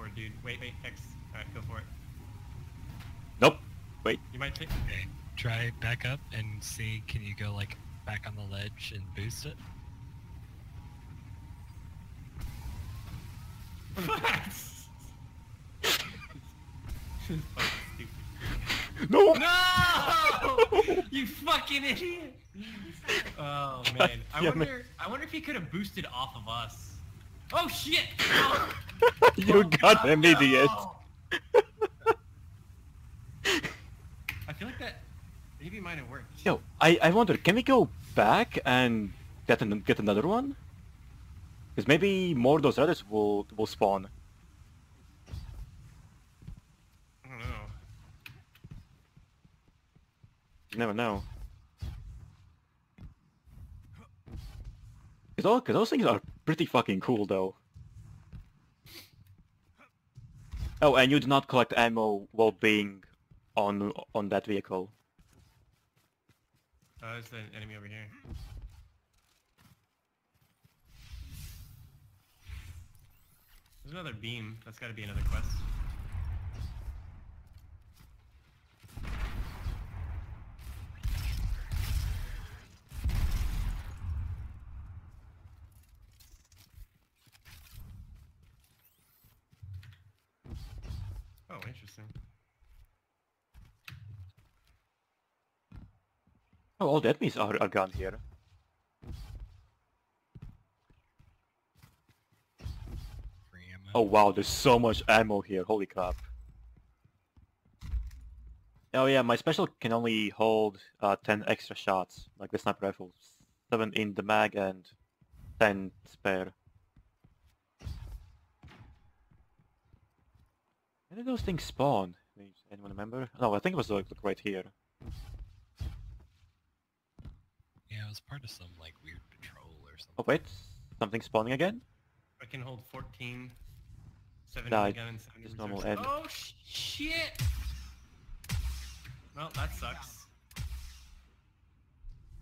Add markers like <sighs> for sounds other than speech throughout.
for it, dude. Wait, wait, X. Alright, go for it. Nope. Wait. You might take... Okay. Try back up and see. Can you go like back on the ledge and boost it? <laughs> No! No! <laughs> you fucking idiot! <laughs> Oh man, I damn it. wonder. I wonder if he could have boosted off of us. Oh shit! Oh, <laughs> you oh, goddamn God, idiot. no! <laughs> I feel like that maybe might have worked. Yo, I, I wonder, can we go back and get an, get another one? Because maybe more of those others will will spawn. I don't know. You never know. Cause, all, cause those things are pretty fucking cool though. Oh, and you do not collect ammo while being on on that vehicle. Uh, oh, there's an enemy over here. There's another beam. That's got to be another quest. Oh, interesting. Oh, all the enemies are, are gone here. Oh wow, there's so much ammo here, holy crap. Oh yeah, my special can only hold uh, 10 extra shots, like the sniper rifle. 7 in the mag and 10 spare. Where did those things spawn? Anyone remember? No, I think it was like, like right here. Yeah, it was part of some like weird patrol or oh, something. Oh wait, something spawning again? I can hold 14, 7 Nah, gun and 7 just normal ed. Oh sh shit! Well, that sucks.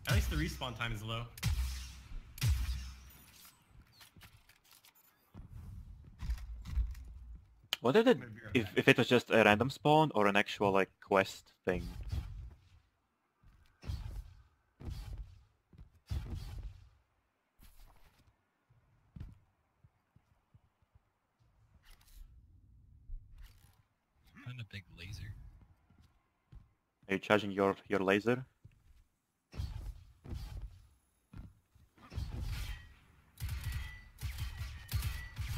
At least the respawn time is low. What did it, if, if it was just a random spawn or an actual like quest thing? Find a big laser. Are you charging your, your laser?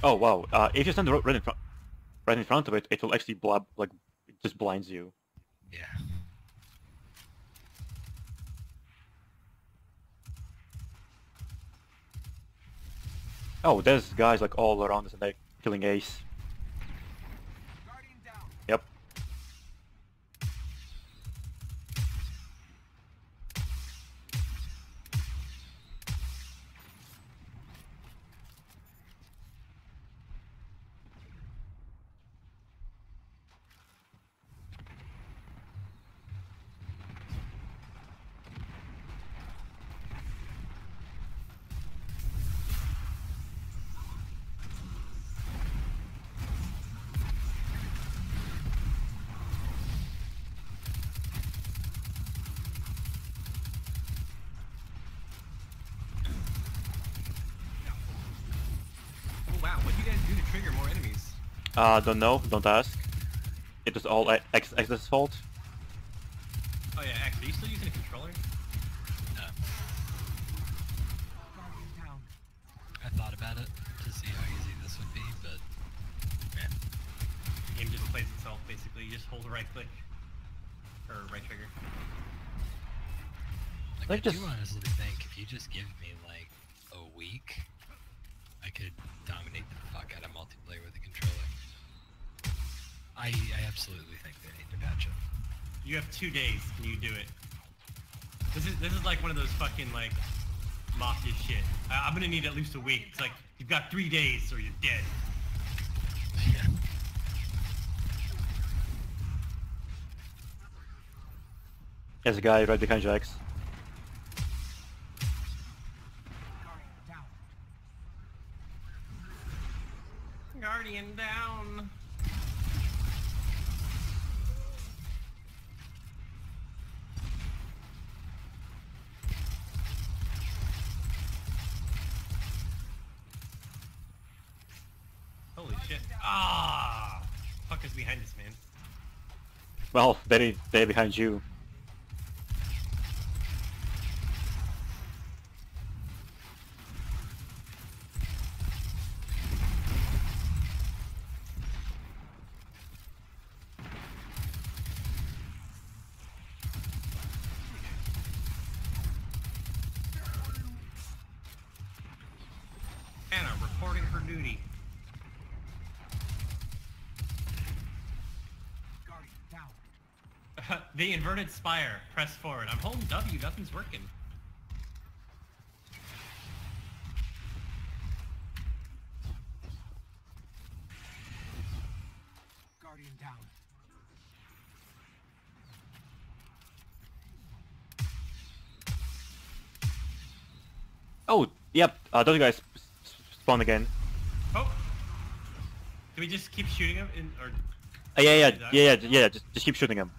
Oh wow, uh, if you stand right in front, right in front of it, it will actually blab, like, it just blinds you. Yeah. Oh, there's guys like all around us and they're killing Ace. Uh, don't know, don't ask. It was all A- X X's fault. Oh yeah, X, are you still using a controller? No. I thought about it to see how easy this would be, but yeah. The game just plays itself basically. You just hold right click. Or right trigger. Like, Like I just- do honestly think if you just give me like a week, I could dominate the fuck out of multiplayer with a controller. I I absolutely think they need to patch it. You have two days. Can you do it? This is this is like one of those fucking like mafia shit. I, I'm gonna need at least a week. It's like you've got three days or you're dead. yeah. There's a guy right behind you, X. Oh, Guardian down. Well, they're, they're behind you. Anna, reporting for duty. Guardian down. The inverted spire. Press forward. I'm holding W. Nothing's working. Guardian down. Oh, yep, uh, those guys s- s- spawn again. Oh! Do we just keep shooting him? In, or Uh, yeah, yeah, Is that- yeah, yeah, yeah, just, just keep shooting them.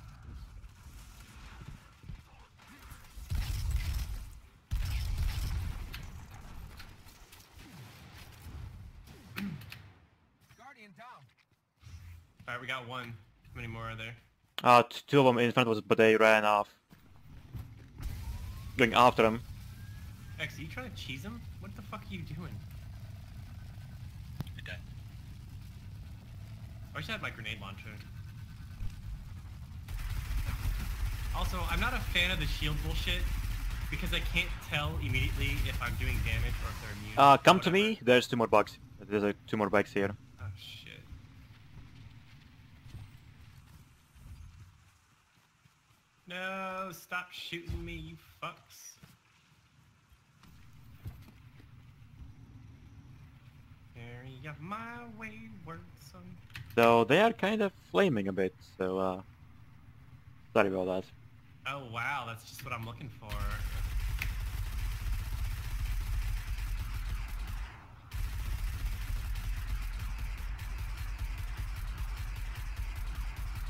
One. How many more are there? Uh, two of them in front of us, but they ran off. Going after him. X, are you trying to cheese him? What the fuck are you doing? I died. I wish I had my grenade launcher. Also, I'm not a fan of the shield bullshit because I can't tell immediately if I'm doing damage or if they're immune. Uh, come to me, there's two more bugs. There's uh, two more bugs here. Oh shit. Stop shooting me, you fucks. Carry up my wayward son. So they are kind of flaming a bit, so uh, sorry about that. Oh wow, that's just what I'm looking for.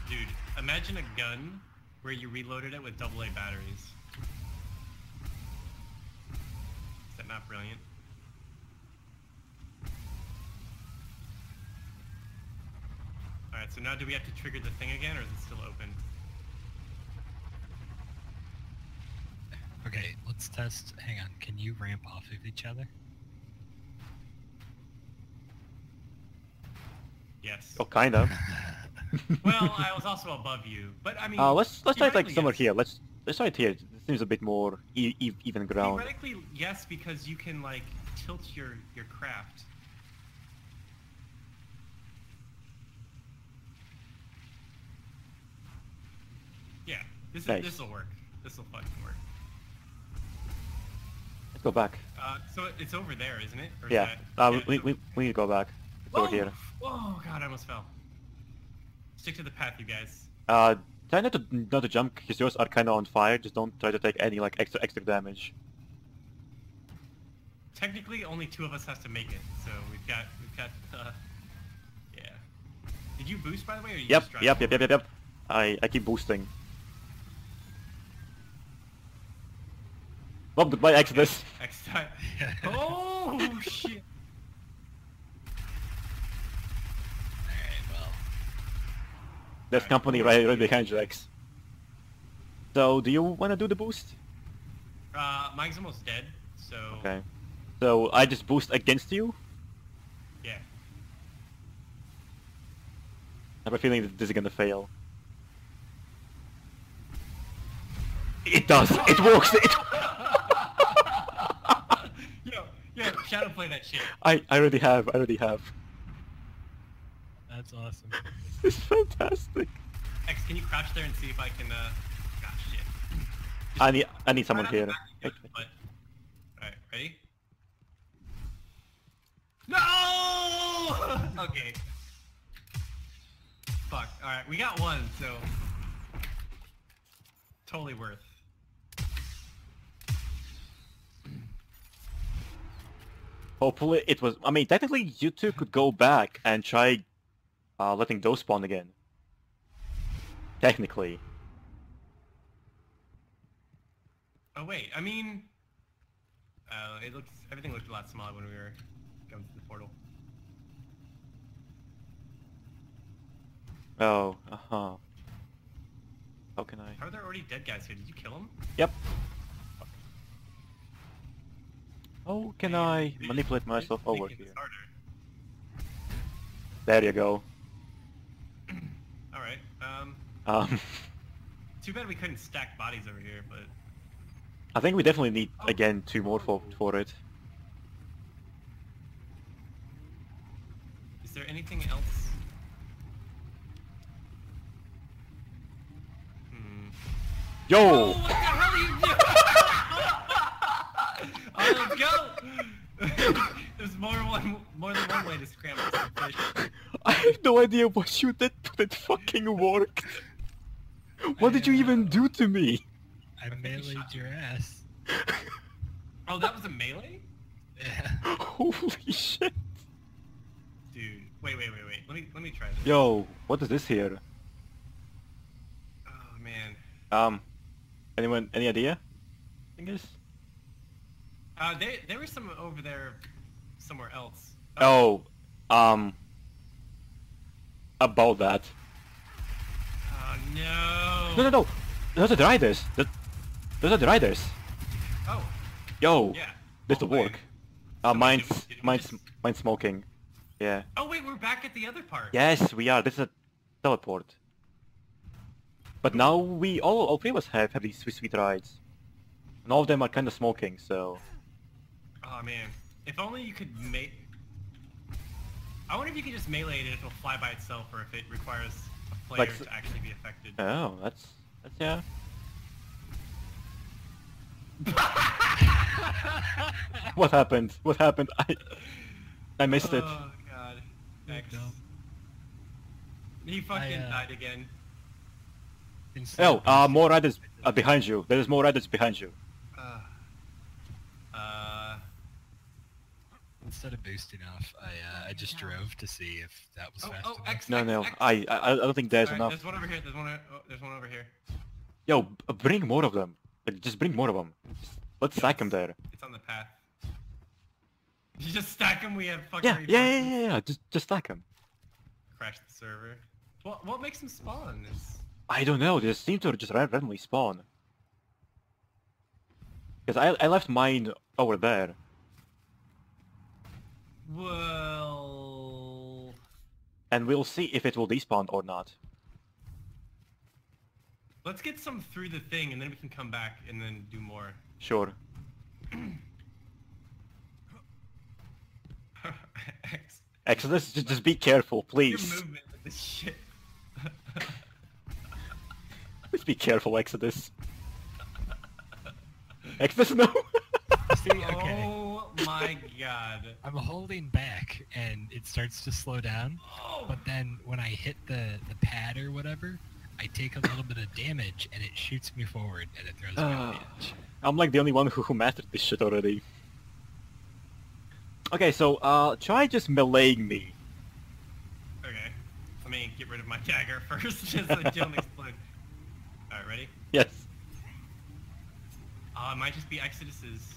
Dude, imagine a gun where you reloaded it with AA batteries. Is that not brilliant? Alright, so now do we have to trigger the thing again or is it still open? Okay, let's test. Hang on. Can you ramp off of each other? Yes. Oh, kind of. <laughs> Well, I was also above you, but I mean. uh, let's let's try it like somewhere yes. here. Let's let's try it here. It seems a bit more e- e- even ground. Theoretically, yes, because you can like tilt your your craft. Yeah, this Nice. this will work. This will fucking work. Let's go back. Uh, so it's over there, isn't it? Or is Yeah, that- uh, yeah, we, we we need to go back. It's over here. Oh god, I almost fell. Stick to the path, you guys. Uh, try not to not to jump because yours are kind of on fire. Just don't try to take any like extra extra damage. Technically, only two of us has to make it, so we've got we've got. Uh, yeah. Did you boost by the way, or you Yep, just yep, yep, yep, yep, yep. I I keep boosting. Oh, goodbye, Exodus. Next time. <laughs> Oh shit! Alright, well. There's company right, right behind you, X. So, do you want to do the boost? Uh, mine's almost dead, so Okay. So I just boost against you. yeah. I have a feeling that this is gonna fail. It does. It works. It. <laughs> yo, yo, shadow play that shit. I I already have. I already have. That's awesome. <laughs> Is fantastic. X, can you crouch there and see if I can? uh... Gosh, shit. I need I need someone here. back me up, but- Alright, ready? No! <laughs> okay. Fuck. Alright, we got one, so... Totally worth. Hopefully it was... I mean, technically you two could go back and try uh, letting those spawn again. Technically. Oh wait, I mean, uh, it looks everything looked a lot smaller when we were going through the portal. Oh, uh-huh. How can I... How are there already dead guys here? Did you kill them? Yep. How can I manipulate myself over here? There you go. All right. Um, too bad we couldn't stack bodies over here, but I think we definitely need, again, two more for, for it. is there anything else? Hmm. Yo! Oh, what the hell are you doing? <laughs> oh, let's go! <laughs> There's more one, more than one way to scramble some fish. <laughs> I have no idea what you did, but it fucking worked. What did you even do to me? I meleeed your ass. Oh, that was a melee? Yeah. <laughs> Holy shit. Dude, wait, wait, wait, wait. Let me, let me try this. Yo, what is this here? Oh man. Um, anyone, any idea? I guess. Uh, there, there was some over there, somewhere else. Oh, um, about that. No. No, no, no. Those are the riders. Th- Those are the riders. Oh, Yo, yeah. this'll Oh, work. Uh, mine's, did- did we mine's, mine's smoking. Yeah. Oh wait, we're back at the other part. Yes, we are. This is a teleport. But now we all, all three of us have, have these sweet, sweet rides. And all of them are kind of smoking, so... Oh man. If only you could make. I wonder if you could just melee it and it'll fly by itself, or if it requires player Like to actually be affected. Oh, that's... that's, yeah. <laughs> What happened? What happened? I... I missed it. Oh god. X. dumb. He fucking I, uh, died again. Instead Oh, of uh, more riders are behind you. There's more riders behind you. Uh, uh, Instead of boosting off, I uh, I just drove to see if that was oh, fast oh, enough. X, No, X, no, X. I, I, I don't think there's Alright, enough. There's one over here. There's one. Oh, there's one over here. Yo, bring more of them. Like, just bring more of them. Just, let's stack them there. It's on the path. <laughs> You just stack them. We have fucking. Yeah, yeah, yeah, yeah, yeah. Just, just stack them. Crash the server. What what makes them spawn? Is I don't know. They seem to just randomly spawn. Because I, I left mine over there. Well. And we'll see if it will despawn or not. Let's get some through the thing, and then we can come back and then do more. Sure. X. <clears throat> Exodus, just, just be careful, please. movement with this shit. <laughs> Please be careful, Exodus. Exodus, no! <laughs> See, okay. Oh my god. I'm holding back, and it starts to slow down. Oh. But then when I hit the the pad or whatever, I take a little bit of damage, and it shoots me forward, and it throws me off the edge. <sighs> I'm like the only one who, who mastered this shit already. Okay, so, uh, try just meleeing me. Okay. Let me get rid of my dagger <laughs> first, just so it don't explode. Alright, ready? Yes. Uh, it might just be Exodus's.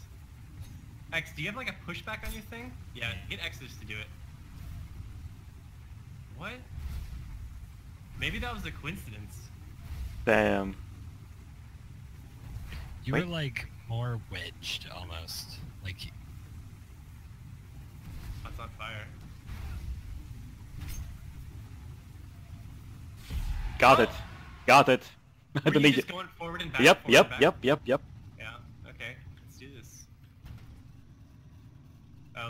X, do you have like a pushback on your thing? Yeah, get Exodus to do it. What? Maybe that was a coincidence. Damn. You Wait. were like more wedged almost. Like That's on fire. Got it. <gasps> Got it. I Were don't you need just it. going forward and back? Yep, forward yep, and back? yep, yep, yep. Yeah, okay. Let's do this.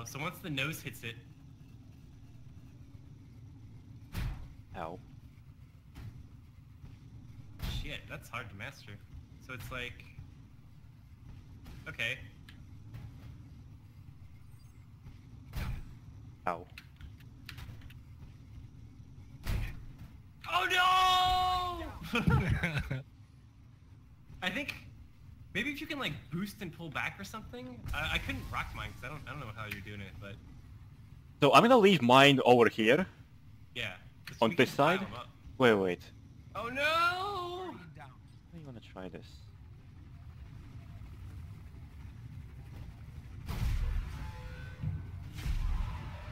So once the nose hits it, Ow. shit, that's hard to master. So it's like... Okay. Ow. Oh no! <laughs> I think maybe if you can like boost and pull back or something. I, I couldn't rock mine because I don't I don't know how you're doing it, but So I'm gonna leave mine over here. Yeah. On this side? Wait, wait. Oh no! I wanna try this.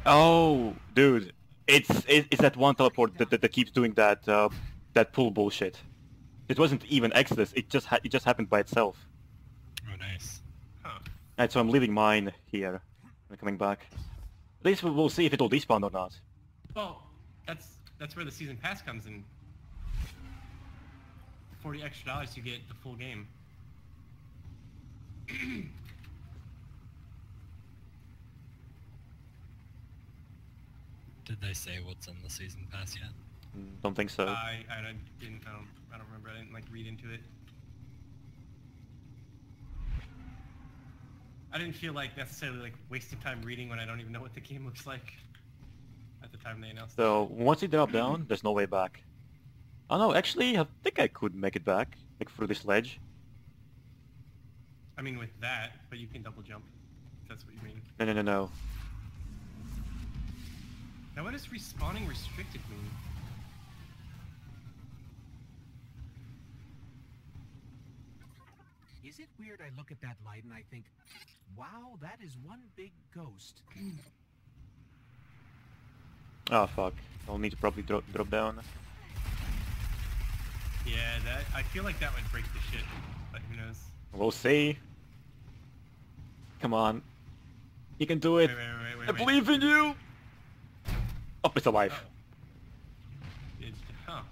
Oh, dude, it's it's that one teleport that, that, that keeps doing that uh, that pull bullshit. It wasn't even Exodus. It just ha- it just happened by itself. Nice. Huh. And so I'm leaving mine here and coming back. At least we- we'll see if it'll despawn or not. Well, that's that's where the season pass comes in. Forty extra dollars, you get the full game. <clears throat> Did they say what's in the season pass yet? Mm, Don't think so. I I didn't I don't I don't remember. I didn't like read into it. I didn't feel like necessarily like wasting time reading when I don't even know what the game looks like. At the time they announced. it. So once you drop down, there's no way back. Oh no, actually, I think I could make it back, like through this ledge. I mean with that, but you can double jump. If that's what you mean. No, no, no, no. Now what does respawning restricted mean? Is it weird I look at that light and I think, wow, that is one big ghost. Oh fuck. I'll need to probably drop drop down. Yeah, that I feel like that would break the shit, but who knows? We'll see. Come on. You can do it. Wait, wait, wait, wait, I wait. believe in you. Oh, it's alive. Oh. It, huh.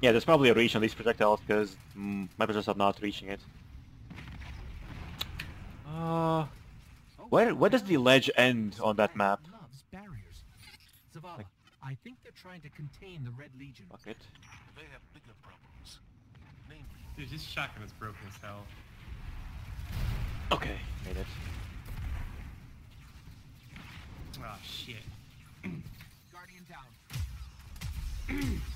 Yeah, there's probably a reach on these projectiles because mm, my projectiles are not reaching it. Uh, where where does the ledge end on that map? Loves. Zavala, I think they're trying to contain the Red Legion. Fuck it. They have bigger problems. Namely, Dude, this shotgun is broken as hell. Okay, made it. Oh shit. <clears throat> Guardian down. <clears throat>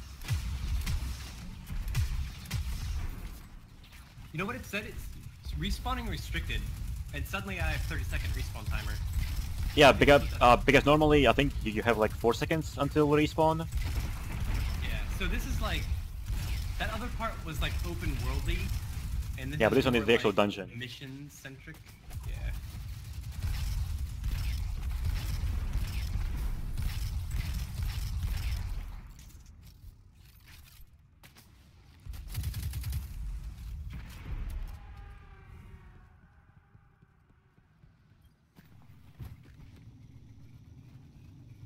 You know what it said? It's, respawning restricted, and suddenly I have 30 second respawn timer. Yeah, because uh, because normally I think you have like four seconds until respawn. Yeah. So this is like that other part was like open worldly, and this Yeah, but this one is the actual like, dungeon. Mission centric. Yeah.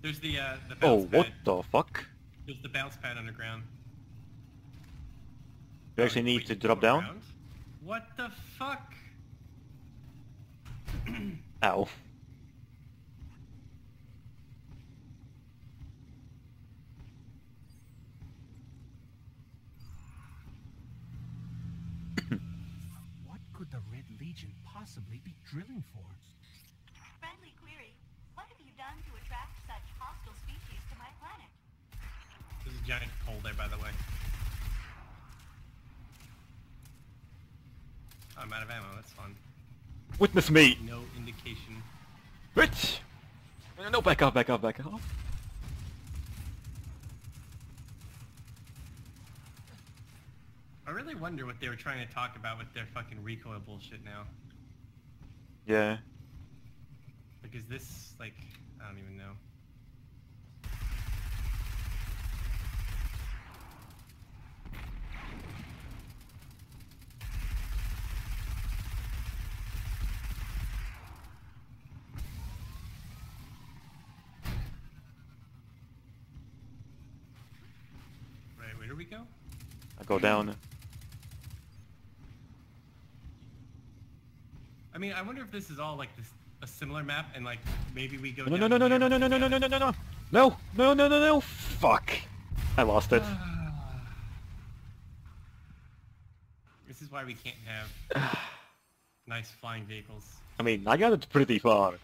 There's the uh, the Oh, bounce what the fuck? There's the bounce pad underground. You actually Oh, need wait, to drop down? around? What the fuck? <clears throat> Ow. <coughs> What could the Red Legion possibly be drilling for? Friendly query. What have you done to attract such hostile species to my planet? There's a giant hole there, by the way. I'm out of ammo. That's fun. Witness me! No indication. Rich! No, no, back off, back off, back off. I really wonder what they were trying to talk about with their fucking recoil bullshit now. Yeah. Like, is this, like, I don't even know. Where do we go? I go down. I mean, I wonder if this is all like this a similar map, and like maybe we go. No, no, no, no, here no, no, no, no, no, no, no, no, no, no, no, no, no, no, fuck. I lost it. This is why we can't have nice flying vehicles. I mean, I got it pretty far.